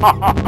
ha ha ha